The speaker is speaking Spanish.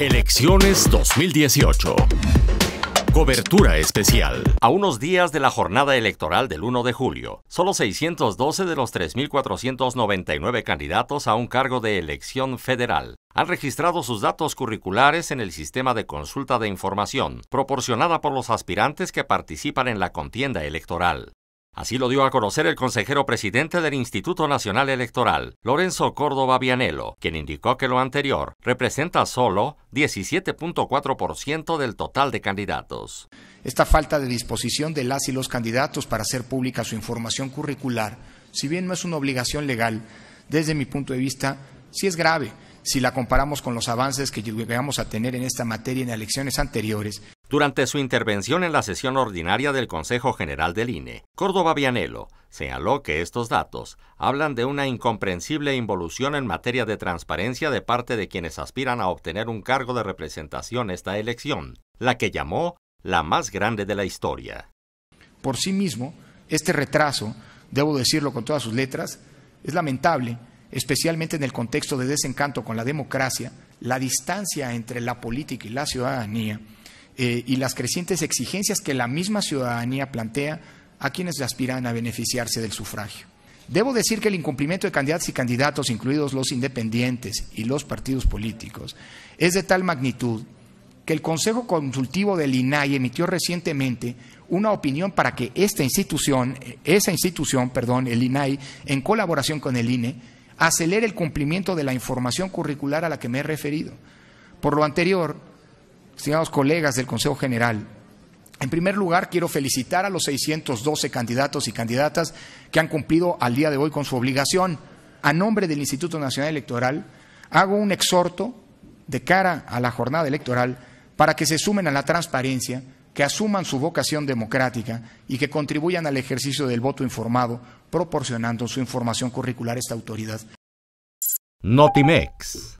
Elecciones 2018. Cobertura especial. A unos días de la jornada electoral del 1 de julio, solo 612 de los 3.499 candidatos a un cargo de elección federal han registrado sus datos curriculares en el sistema de consulta de información proporcionada por los aspirantes que participan en la contienda electoral. Así lo dio a conocer el consejero presidente del Instituto Nacional Electoral, Lorenzo Córdoba Vianello, quien indicó que lo anterior representa solo 17.4% del total de candidatos. Esta falta de disposición de las y los candidatos para hacer pública su información curricular, si bien no es una obligación legal, desde mi punto de vista, sí es grave si la comparamos con los avances que llegamos a tener en esta materia en elecciones anteriores. Durante su intervención en la sesión ordinaria del Consejo General del INE, Córdoba Vianello señaló que estos datos hablan de una incomprensible involución en materia de transparencia de parte de quienes aspiran a obtener un cargo de representación esta elección, la que llamó la más grande de la historia. Por sí mismo, este retraso, debo decirlo con todas sus letras, es lamentable especialmente en el contexto de desencanto con la democracia, la distancia entre la política y la ciudadanía eh, y las crecientes exigencias que la misma ciudadanía plantea a quienes aspiran a beneficiarse del sufragio. Debo decir que el incumplimiento de candidatos y candidatos, incluidos los independientes y los partidos políticos, es de tal magnitud que el Consejo Consultivo del INAI emitió recientemente una opinión para que esta institución, esa institución, perdón, el INAI, en colaboración con el INE, acelere el cumplimiento de la información curricular a la que me he referido. Por lo anterior, estimados colegas del Consejo General, en primer lugar, quiero felicitar a los 612 candidatos y candidatas que han cumplido al día de hoy con su obligación. A nombre del Instituto Nacional Electoral, hago un exhorto de cara a la jornada electoral para que se sumen a la transparencia, que asuman su vocación democrática y que contribuyan al ejercicio del voto informado, proporcionando su información curricular a esta autoridad. Notimex.